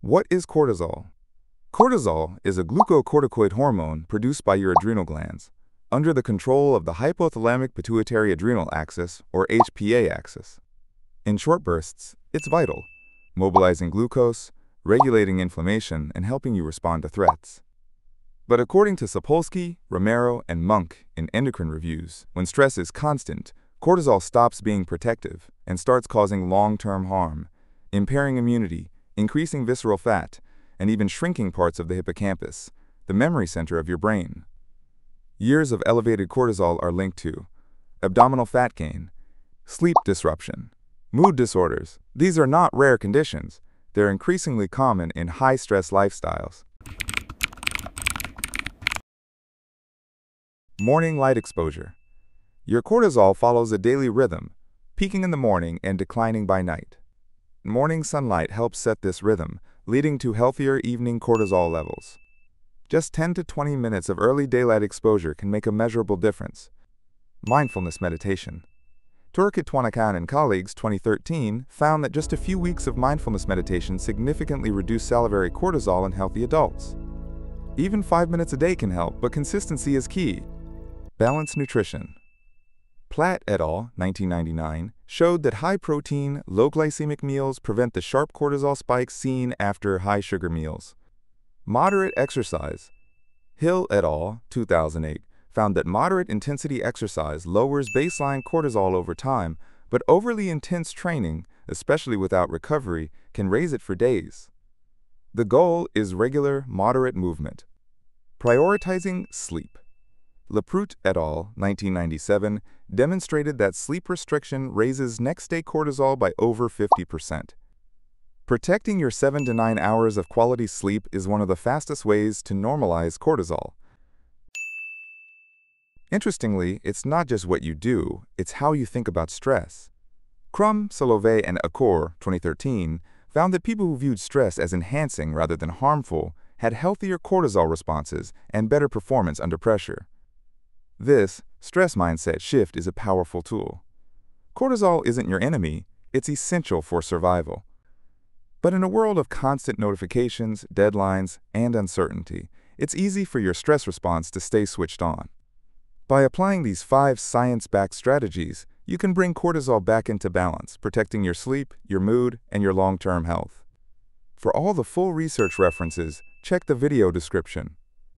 What is cortisol? Cortisol is a glucocorticoid hormone produced by your adrenal glands under the control of the hypothalamic pituitary adrenal axis, or HPA axis. In short bursts, it's vital, mobilizing glucose, regulating inflammation, and helping you respond to threats. But according to Sapolsky, Romero, and Munck in endocrine reviews, when stress is constant, cortisol stops being protective and starts causing long-term harm, impairing immunity, increasing visceral fat, and even shrinking parts of the hippocampus, the memory center of your brain. Years of elevated cortisol are linked to abdominal fat gain, sleep disruption, mood disorders. These are not rare conditions. They're increasingly common in high-stress lifestyles. Morning light exposure. Your cortisol follows a daily rhythm, peaking in the morning and declining by night. Morning sunlight helps set this rhythm, leading to healthier evening cortisol levels. Just 10 to 20 minutes of early daylight exposure can make a measurable difference. Mindfulness meditation. Turakitwanakan and colleagues 2013 found that just a few weeks of mindfulness meditation significantly reduced salivary cortisol in healthy adults. Even five minutes a day can help, but consistency is key. Balanced nutrition. Platt et al. 1999 showed that high-protein, low-glycemic meals prevent the sharp cortisol spikes seen after high-sugar meals. Moderate exercise. Hill et al. 2008 found that moderate intensity exercise lowers baseline cortisol over time, but overly intense training, especially without recovery, can raise it for days. The goal is regular, moderate movement. Prioritizing sleep. Leproult et al. 1997 demonstrated that sleep restriction raises next-day cortisol by over 50%. Protecting your 7 to 9 hours of quality sleep is one of the fastest ways to normalize cortisol. Interestingly, it's not just what you do, it's how you think about stress. Crum, Salovey, and Achor, 2013, found that people who viewed stress as enhancing rather than harmful had healthier cortisol responses and better performance under pressure. This stress mindset shift is a powerful tool. Cortisol isn't your enemy, it's essential for survival. But in a world of constant notifications, deadlines, and uncertainty, it's easy for your stress response to stay switched on. By applying these five science-backed strategies, you can bring cortisol back into balance, protecting your sleep, your mood, and your long-term health. For all the full research references, check the video description.